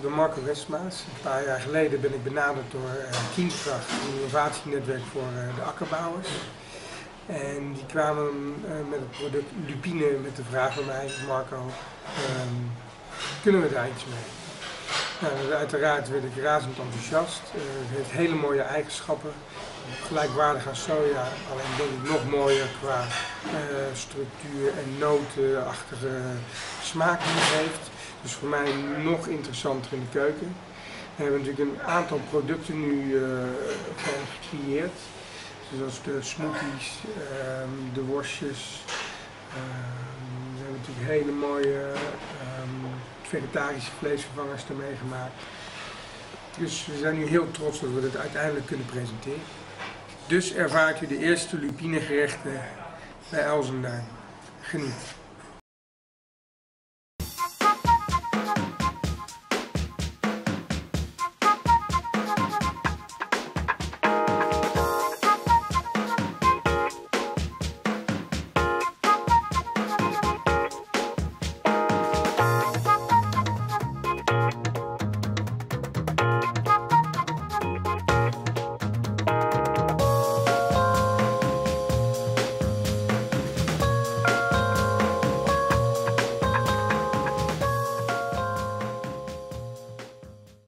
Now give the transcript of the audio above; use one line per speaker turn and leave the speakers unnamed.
Ben Marco Westmaas. Een paar jaar geleden ben ik benaderd door uh, Kienkracht, een innovatienetwerk voor uh, de akkerbouwers. En die kwamen uh, met het product lupine met de vraag van mij, Marco, um, kunnen we daar iets mee? Nou, uiteraard werd ik razend enthousiast. het heeft hele mooie eigenschappen, gelijkwaardig aan soja, alleen denk ik nog mooier qua structuur en notenachtige smaak die het heeft. Dus voor mij nog interessanter in de keuken. We hebben natuurlijk een aantal producten nu gewoon gecreëerd. Zoals de smoothies, um, de worstjes. Um, we hebben natuurlijk hele mooie um, vegetarische vleesvervangers ermee gemaakt. Dus we zijn nu heel trots dat we dit uiteindelijk kunnen presenteren. Dus ervaart u de eerste lupinegerechten bij Elzenduin. Geniet.